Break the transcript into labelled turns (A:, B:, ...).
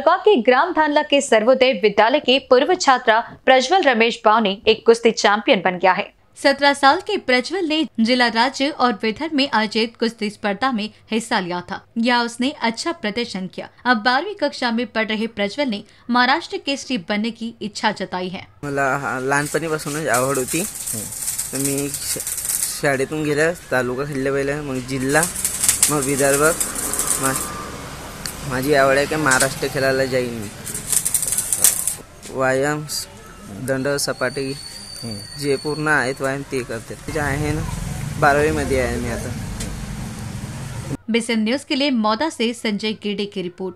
A: के ग्राम धानला के सर्वोदय विद्यालय के पूर्व छात्रा प्रज्वल रमेश बावनी एक कुश्ती चैंपियन बन गया है। सत्रह साल के प्रज्वल ने जिला राज्य और विदर्भ में आयोजित कुश्ती स्पर्धा में हिस्सा लिया था। या उसने अच्छा प्रदर्शन किया। अब बारहवीं कक्षा में पढ़ रहे प्रज्वल ने महाराष्ट्र के केसरी बनने की इच्छा जताई है।
B: मला लहानपणीपासूनच आवड होती. तर मी श- शाळेतून गेल्या तालुका खेळले पहिले मग जिल्हा मग विदर्भ माझी आवड आहे की महाराष्ट्र खेळायला जाईन मी. व्यायाम दंड सपाटी जे पूर्ण आहेत व्यायाम ते करते. जे आहे ना बारावीमध्ये आहे मी आता.
A: बेसन न्यूज के लिए मौदा से संजय गिरडे की रिपोर्ट.